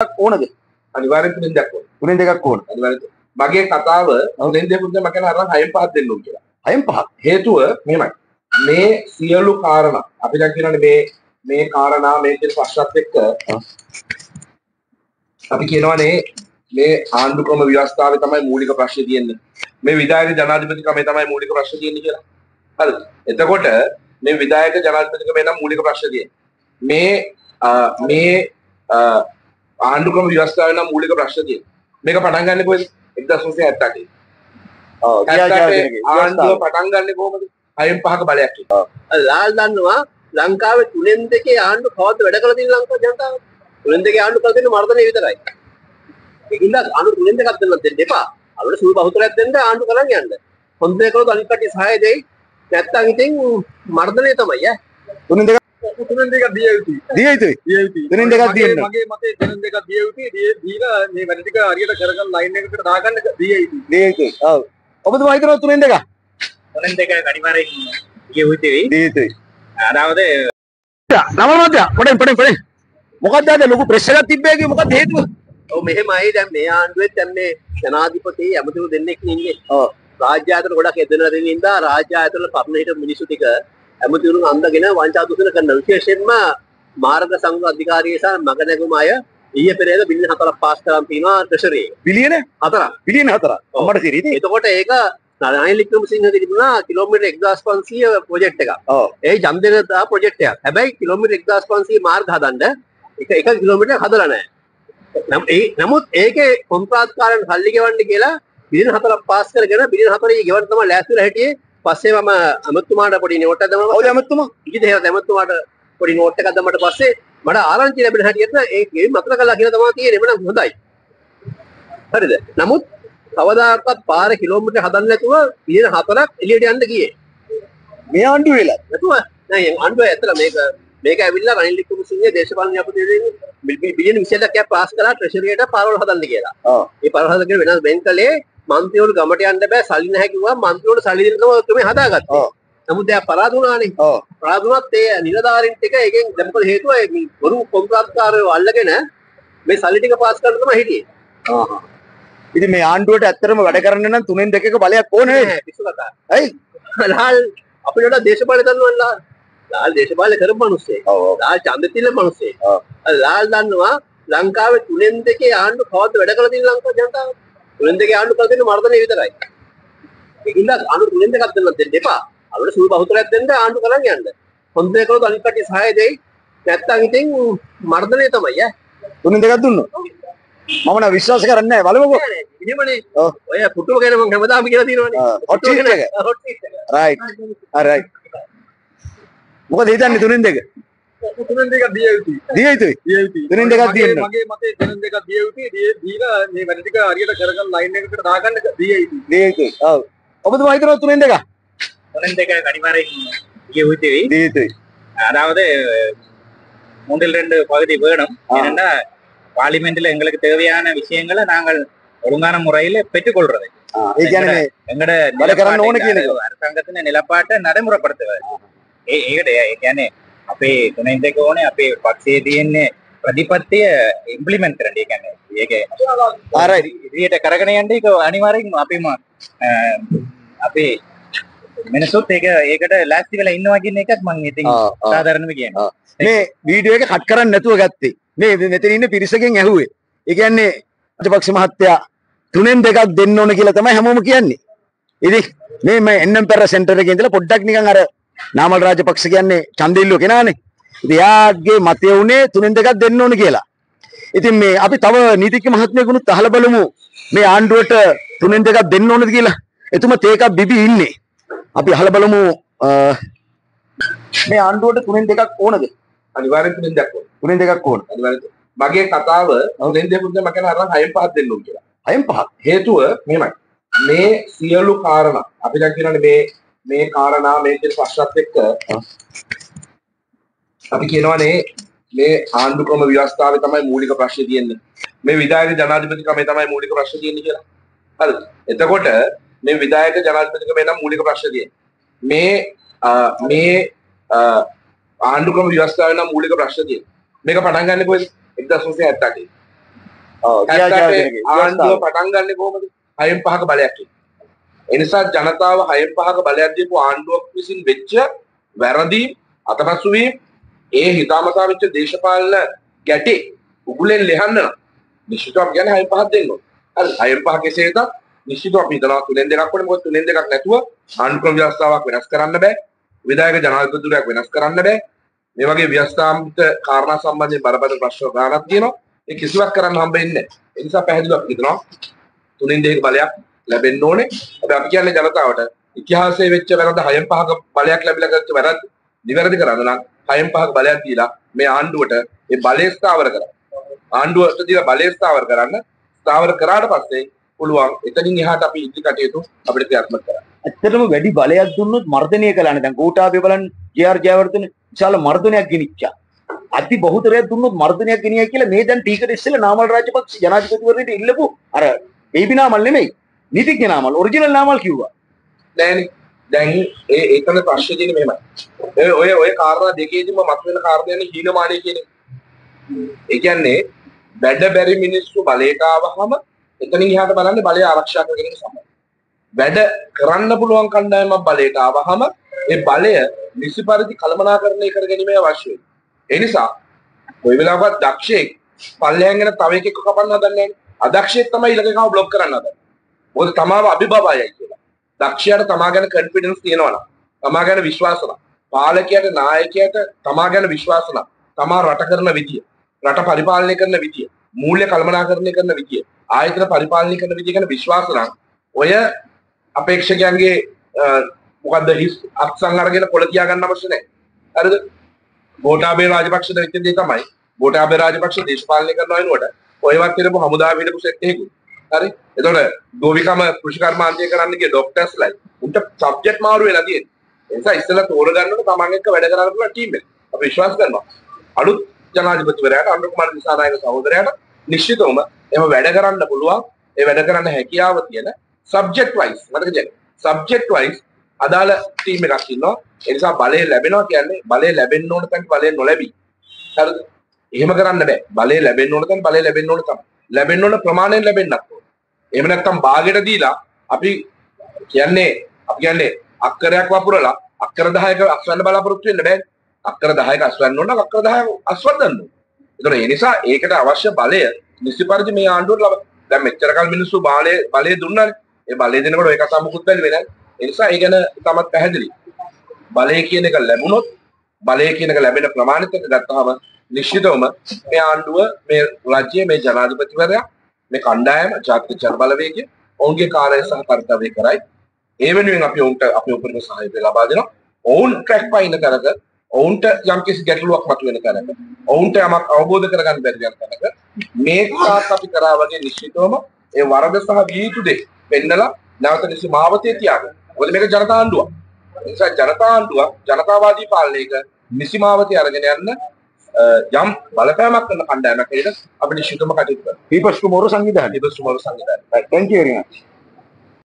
ඕනද අනිවාර්යෙන් තුනෙන් දැක්කොත් තුනෙන් දෙකක් ඕන අනිවාර්යෙන් මගේ කතාව තුනෙන් දෙකුත් මම කියන අරන් හයෙන් පහක් දෙන්න ඕන කියලා. හයෙන් පහක් හේතුව මෙහෙමයි. මේ සියලු කාරණා අපි දැන් කියනවානේ මේ මේ කාරණා මේ කියන ප්‍රශ්නත් එක්ක අපි කියනවානේ මේ ආණ්ඩු ක්‍රම ව්‍යවස්ථාවේ තමයි මූලික ප්‍රශ්නේ තියෙන්නේ. මේ විධායක ජනාධිපතිකමේ තමයි මූලික ප්‍රශ්නේ තියෙන්නේ කියලා. හරිද? එතකොට මේ විධායක ජනාධිපතිකමේ නම් මූලික ප්‍රශ්නේ තියෙන්නේ. මේ මේ ආණ්ඩු ක්‍රම ව්‍යවස්ථාවේ නම් මූලික ප්‍රශ්නේ තියෙන්නේ. මේක පටන් ගන්න කොහෙද? 1978. ඔව් ආණ්ඩුව පටන් ගන්න කොහොමද? හයෙන් පහක බලයක් එක්ක. ලාල් දන්නවා ලංකාවේ තුනෙන් දෙකේ ආණ්ඩු කවද්ද වැඩ කළ තියෙන ලංකාව ජනතාව තුනෙන් දෙකේ ආණ්ඩු කළ තියෙන මර්ධනය විතරයි ඒකින්ද ආණ්ඩු තුනෙන් දෙකක් දෙන්න දෙන්න එපා අපිට සුළු බහුතරයක් දෙන්න ආණ්ඩු කරන් යන්න හොඳ දේ කළොත් අනිත් කට්ටිය සහාය දෙයි නැත්තම් ඉතින් මර්ධනය තමයි ඈ තුනෙන් දෙකක් තුනෙන් දෙකක් දිය යුතුයි. දිය යුතුයි. දිය යුතුයි. තුනෙන් දෙකක් දියන්න. මගේ මතේ තුනෙන් දෙකක් දිය යුතුයි. දිය දීලා මේ වැඩ ටික හරියට කරගන්න ලයින් එකකට දාගන්න දිය යුතුයි. දිය යුතුයි. ඔව්. ඔබතුමා හිතනවා තුනෙන් දෙකක්? තුනෙන් දෙක අනිවාර්යෙන් දිය යුතුයි. දිය යුතුයි. අරවද නම මාත්‍යා පොඩෙන් පොඩෙන් පොඩෙන් මොකක්ද අද ලොකු ප්‍රෙස් එකක් තිබ්බේ කිය මොකක්ද හේතුව? ඔව් මෙහෙමයි දැන් මේ ආණ්ඩුවෙත් දැන් මේ ජනාධිපති ඇමතුරු දෙන්නෙක් ඉන්නේ. ඔව්. රාජ්‍ය ආයතන ගොඩක් එදෙනලා දෙනින්දා රාජ්‍ය ආයතන පරණ හිට මිනිසු ටික ඇමතිවරුන් අන්දගෙන වංචා දුෂණ කරන විශේෂයෙන්ම මාර්ග සංඝ අධිකාරිය සහ මගනැගුම අය ඊයේ පෙරේද බිලියන 4ක් පාස් කරන් තිනවා ට්‍රෙෂරි බිලියන? හතරක්. බිලියන හතරක්. ඔව්. අම්මට සිරි ඉතින් එතකොට ඒක නරායන වික්‍රමසිංහ තිබුණා කිලෝමීටර් 1500 ප්‍රොජෙක්ට් එකක්. ඔව්. ඒ ජම්දෙනදා ප්‍රොජෙක්ට් එකක්. හැබැයි කිලෝමීටර් 1500 මාර්ග හදන්න එක එක කිලෝමීටර් හදලා නැහැ. නමුත් ඒකේ කොන්ත්‍රාත්කාරයන් සල්ලි ගෙවන්න කියලා බිලියන හතරක් පාස් කරගෙන බිලියන හතරේ ගෙවන්න තමයි ලෑස්තිලා හිටියේ පස්සේ මම අමතුමාට පොඩි නෝට් එකක් දැම්මම ඔව් දැමතුමා ඉතින් අමතුමාට පොඩි නෝට් එකක් දැම්මට පස්සේ මට ආරංචි ලැබෙන හැටියට ඒ ගෙවි මතක කළා කියලා තමයි තියෙන්නේ. එමනම් හොඳයි. හරිද? නමුත් කවදාකවත් පාර කිලෝමීටර් හදන්න නැතුව බිලියන හතරක් එළියට යන්න ගියේ. මේ ආණ්ඩු වෙලා නැතුව? නෑ අන්ඩුව ඇතල මේක මේක ඇවිල්ලා රනිල් වික්‍රමසිංහ දේශපාලන ඥාපතිතුමනි බිලියන 20ක් පාස් කළා ට්‍රෙෂරියට පාරවල් හදන්න කියලා. ඔව් ඒ පාරවල් හදගෙන වෙනස් වෙන් කළේ මන්ත්‍රීවරු ගමට යන්න බෑ සල්ලි නැහැ කිව්වා මන්ත්‍රීවරු සල්ලි දෙන්න තමයි ක්‍රමේ හදාගත්තේ. නමුත් දැන් පරාද වුණානේ. පරාද වුණත් ඒ නිලධාරීන් ටික එකෙන් දැන් මොකද හේතුව ඒ වරු කොන්ත්‍රාත්කාරයෝ අල්ලගෙන මේ සල්ලි ටික පාස් කරන්න තමයි හිටියේ. ඉතින් මේ ආණ්ඩුවට ඇත්තටම වැඩ කරන්න නම් තුනෙන් දෙකක බලයක් ඕනේ නේද පිස්සු කතා. ඇයි ලාල් අපිට වඩා දේශපාලන දන්නවලා. ලාල් දේශපාලන කරපු මිනිස්සේ. ලාල් ඡන්ද තිල්ල මිනිස්සේ. ලාල් දන්නවා ලංකාවේ තුනෙන් දෙකේ ආණ්ඩු කවද්ද වැඩ කරලා තියෙන ලංකාව ජනතාව. තුනෙන් දෙකේ ආණ්ඩු තියෙන මර්ධනය විතරයි. ඒකින්ද ආණ්ඩු තුනෙන් දෙකක් දෙන්න දෙන්න එපා. අපිට සුළු බහුතරයක් දෙන්න ආණ්ඩු කරන් යන්න. හොඳ දේ කළොත් අනිත් කට්ටිය සහාය දෙයි. නැත්තම් ඉතින් මර්ධනය තමයි ඈ. තුනෙන් දෙකක් දුන්නොත් මම නම් විශ්වාස කරන්නේ නැහැ බලමුකෝ එහෙමනේ. ඔය පුටුව ගැන මම හැමදාම කියලා තියෙනවනේ. hot seat එක. hot seat එක. රයිට් රයිට් මොකද හිතන්නේ තුනෙන් දෙක దియ్య అవుతుంది దియ్య అవుతుంది దియ్య అవుతుంది ಒಬ್ಬದು ಮಾಹಿತಿ ತುನಿಂದೆಗ ತುನಿಂದೆಗ கடிவாரை இங்கே ஊத்திவி தீத்து அதாவது மூன்றில் ரெண்டு பகுதி வேணும் பார்லிமெண்ட்ல எங்களுக்கு தேவையான விஷயங்களை நாங்கள் ஒழுங்கான முறையில பெற்றுக்கொள்றது எங்கட அரசாங்கத்தின் நிலப்பாட்டை நடைமுறைப்படுத்துவது අපේ තුනෙන් දෙක ඕනේ අපේ පක්ෂයේ තියෙන්නේ ප්‍රතිපත්තිය ඉම්ප්ලිමන්ට් කරන්න. ඒ කියන්නේ ඒක ආරයි ඉදිරියට කරගෙන යන්න ඒක අනිවාර්යෙන් අපිම අපේ මිනිස්සුත් ඒක ඒකට ලෑස්ති වෙලා ඉන්නවා කියන එකත් මම ඉතින්. සාධාරණව කියන්නේ. මේ වීඩියෝ එක කට් කරන්න නැතුව ගත්තේ. මේ මෙතන ඉන්න පිරිසකින් ඇහුවේ. ඒ කියන්නේ රාජපක්ෂ මහත්තයා තුනෙන් දෙකක් දෙන්න ඕන කියලා තමයි හැමෝම කියන්නේ. ඉතින් මේ මේ එන්නම් පෙර සෙන්ටර් එකේ ඉඳලා පොඩ්ඩක් නිකන් අර නාමල් රාජපක්ෂ කියන්නේ ඡන්දිල්ලෝ කෙනානේ ඉතින් එයාගේ මතය උනේ තුනෙන් දෙකක් දෙන්න ඕන කියලා ඉතින් මේ අපි තව නීතිඥ මහත්මයෙකුනුත් අහලා බලමු මේ ආණ්ඩුවට තුනෙන් දෙකක් දෙන්න ඕනද කියලා එතුමා තේකක් බිබි ඉන්නේ අපි අහලා බලමු මේ ආණ්ඩුවට තුනෙන් දෙකක් ඕනද අනිවාර්යෙන් තුනෙන් දැක්කොත්. තුනෙන් දෙකක් ඕන අනිවාර්යෙන්. මගේ කතාව තුනෙන් දෙකුත් මම කියන අරන් හයෙන් පහක් දෙන්න ඕන කියලා. හයෙන් පහක් හේතුව මෙහෙමයි. මේ සියලු කාරණා අපි දැන් කියනවානේ මේ මේ කාරණා මේ කියන ප්‍රශ්නත් එක්ක අපි කියනවානේ මේ ආණ්ඩු ක්‍රම ව්‍යවස්ථාවේ තමයි මූලික ප්‍රශ්නේ තියෙන්නේ. මේ විධායක ජනාධිපතිකමේ තමයි මූලික ප්‍රශ්නේ තියෙන්නේ කියලා. හරිද? එතකොට මේ විධායක ජනාධිපතිකමේ නම් මූලික ප්‍රශ්නේ තියෙන්නේ. මේ මේ ආණ්ඩු ක්‍රම ව්‍යවස්ථාවේ නම් මූලික ප්‍රශ්නේ තියෙන්නේ. මේක පටන් ගන්න කොහෙද? 1978. ඔව් ආණ්ඩුව පටන් ගන්න කොහොමද හයෙන් පහක බලයක් එක්ක. එනිසා ජනතාව හය පහක බලයක් දීපු ආණ්ඩුවක් විසින් වෙච්ච වැරදි අතපසු වීම ඒ හිතාමතා වෙච්ච දේශපාලන ගැටි උගුලෙන් ලෙහන්න නිශ්චිතව ගැන හය පහක් දෙන්න හරි හය පහ කෙසේ වෙතත් නිශ්චිතව අපි හිතනවා තුනෙන් දෙකක් වුණේ මොකද තුනෙන් දෙකක් නැතුව ආණ්ඩුක්‍රම ව්‍යවස්ථාවක් වෙනස් කරන්න බෑ. විධායක ජනාධිපතිතුරයක් වෙනස් කරන්න බෑ. මේ වගේ ව්‍යවස්ථාමික කාරණා සම්බන්ධයෙන් බරපතල ප්‍රශ්න ගානක් තියෙනවා. ඒ කිසිවක් කරන්න හම්බෙන්නේ නැහැ ඒ නිසා පැහැදිලිව අපි හිතනවා තුනෙන් දෙක බලයක් ලැබෙන්න ඕනේ. අපි අපි කියන්නේ ජනතාවට ඉතිහාසයේ වෙච්ච වැරද්ද හයෙන් පහක බලයක් ලැබිලා ගත්ත වැරද්ද නිවැරදි කරන්න නම් හයෙන් පහක බලයක් දීලා මේ ආණ්ඩුවට ඒ බලය ස්ථාවර කරන්න. ආණ්ඩුවට දීලා බලය ස්ථාවර කරන්න. ස්ථාවර කරාට පස්සේ පුළුවන් එතනින් එහාට අපි ඉදිරි කටයුතු අපිට ක්‍රියාත්මක කරන්න. ඇත්තටම වැඩි බලයක් දුන්නොත් මර්ධනය කළානේ දැන් ගෝඨාභය බලන්න ජේ.ආර් ජයවර්ධන විශාල මර්ධනයක් ගෙනිච්චා අති බහුතරයක් දුන්නොත් මර්ධනයක් ගෙනියයි කියලා මේ දැන් ටීකට ඉස්සෙල්ලා නාමල් රාජපක්ෂ ජනාධිපතිවරණයට ඉල්ලපු අර බේබි නාමල් නෙමෙයි නීතිඥ නාමල් ඔරිජිනල් නාමල් කිව්වා නෑනේ දැන් ඒ ඒකන ප්‍රශ්නේ තියෙන්නේ මෙහෙමයි. ඔය ඔය කාරණා දෙකේදීම මතුවෙන කාරණානේ හීනමානය කියන එක. ඒ කියන්නේ වැඩ බැරි මිනිස්සු බලයට ආවහම එතනින් එහාට බලන්නේ බලය ආරක්ෂා කර ගැනීම සම්බන්ධයි. වැඩ කරන්න පුළුවන් කණ්ඩායමක් බලයට ආවහම ඒ බලය නිසි පරිදි කළමනාකරණය කර ගැනීම අවශ්‍යයි. ඒ නිසා කොයි වෙලාවකවත් දක්ෂයෙක් පල්ලෙහාන් යන තව එකෙක් කපන්න හදන්නේ නැහැ. අදක්ෂයෙක් තමයි ඊළඟ බ්ලොක් කරන්න හදන්නේ. මොකද තමාව අභිබවයයි කියලා. දක්ෂයාට තමා ගැන කන්ෆිඩන්ස් තියෙනවා නම්, තමා ගැන විශ්වාස නම්, පාලකයාට නායකයාට තමා ගැන විශ්වාස නම්, තමා රට කරන විදිය, රට පරිපාලනය කරන විදිය, මූල්‍ය කළමනාකරණය කරන විදිය, ආයතන පරිපාලනය කරන විදිය ගැන විශ්වාස නම් ඔය අපේක්ෂකයන්ගේ මොකක්ද හිස් අත්සන් අරගෙන කොළ තියා ගන්න අවශ්‍ය නැහැ. හරිද? ගෝඨාභය රාජපක්ෂ දෙවිච්ච දේ තමයි ගෝඨාභය රාජපක්ෂ දේශපාලනය කරනවා වෙනකොට ඔයවත් හිටපු හමුදාව හිටපු සෙට් එකකුයි. හරි? එතකොට ගෝවිකම කෘෂි කර්මාන්තය කරන්න ගිය ડોක්ටර්ස්ලයි උන්ට සබ්ජෙක්ට් මාරු වෙලා තියෙන්නේ. ඒ නිසා ඉස්සෙල්ලා තෝරගන්නකොට තමන් එක්ක වැඩ කරන්න පුළුවන් ටීම් එක. අපි විශ්වාස කරනවා. අලුත් ජනාධිපතිවරයාට අනුර කුමාර දිසානායක සහෝදරයාට නිශ්චිතවම එහෙම වැඩ කරන්න පුළුවන්. ඒ වැඩ කරන්න හැකියාව තියෙන සබ්ජෙක්ට් වයිස් මතක තියාගන්න. සබ්ජෙක්ට් වයිස් අදාළ ටීම් එකක් ඉන්නවා. ඒ නිසා බලය ලැබෙනවා කියන්නේ බලය ලැබෙන්න ඕන තැනට බලය නොලැබී. හරිද? එහෙම කරන්න බෑ. බලය ලැබෙන්න ඕන තැන බලය ලැබෙන්න ඕන තමයි. ලැබෙන්න ඕන ප්‍රමාණයෙන් ලැබෙන්නත් ඕන. එහෙම නැත්නම් බාගෙට දීලා අපි කියන්නේ අපි කියන්නේ අක්කරයක් වපුරලා අක්කර 10ක අස්වැන්න බලාපොරොත්තු වෙන්න බෑ. අක්කර 10ක අස්වැන්න ඕන නම් අක්කර 10 අස්වැන්නන්න ඕන. ඒතකොට ඒ නිසා ඒකට අවශ්‍ය බලය නිසි පරිදි මේ ආණ්ඩුවට ලබ දැන් මෙච්චර කල් මිනිස්සු බලය බලය දුන්නානේ. ඒ බලය දෙනකොට ඔය කතා මුකුත් බැලුවේ නැහැ. ඒ නිසා ඒ ගැන තමත් පැහැදිලි. බලය කියන එක ලැබුණොත් බලය කියන එක ලැබෙන ප්‍රමාණිත ගත්තාම නිශ්චිතවම මේ ආණ්ඩුව මේ රජයේ මේ ජනාධිපතිවරයා මේ කණ්ඩායම ජාතික ජන බලවේගය ඔවුන්ගේ කාර්යය සහ කර්තව්‍ය කරයි. ඒ වෙනුවෙන් අපි ඔවුන්ට අපේ උපරිම සහායය ලබා දෙනවා. ඔවුන් ට්‍රැක් පයින්න කරක ඔවුන්ට යම්කිසි ගැටලුවක් මතුවෙන කරක ඔවුන්ට යමක් අවබෝධ කරගන්න බැරි යන කරක මේ කාත් අපි කරා වගේ නිශ්චිතවම ඒ වරද සහ විය යුතු දේ පෙන්නලා නැවත නිසි මාවතේ තියාගන්න. මොකද මේක ජනතා ආණ්ඩුවක්. ඒ නිසා ජනතා ආණ්ඩුවක් ජනතාවාදී පාලනයක නිසි මාවතේ අරගෙන යන්න යම් බලපෑමක් කරන කණ්ඩායමක් හැටියට අපි නිශ්චිතවම කටයුතු කරනවා. පීපස් කුමාර සංවිධානය ඉබස් සුමරු සංවිධානය. thank you very much